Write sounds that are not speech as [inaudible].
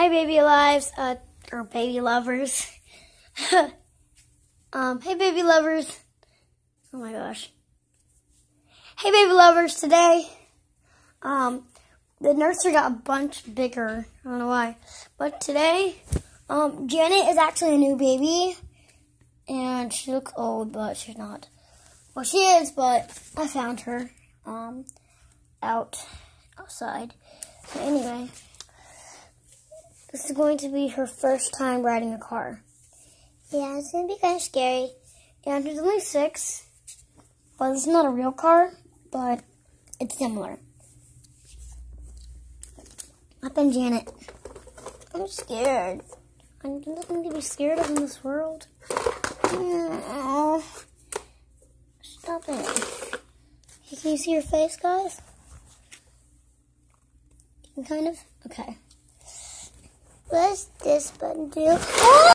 Hi, baby lives, uh, or baby lovers. [laughs] um, hey, baby lovers. Oh my gosh. Hey, baby lovers. Today, um, the nursery got a bunch bigger. I don't know why, but today, um, Janet is actually a new baby, and she looks old, but she's not. Well, she is, but I found her, um, out outside. Anyway. This is going to be her first time riding a car. Yeah, it's going to be kind of scary. And she's only six. Well, is not a real car, but it's similar. Up in Janet. I'm scared. I'm nothing to be scared of in this world. Stop it. Can you see your face, guys? Kind of? Okay. What's this button do?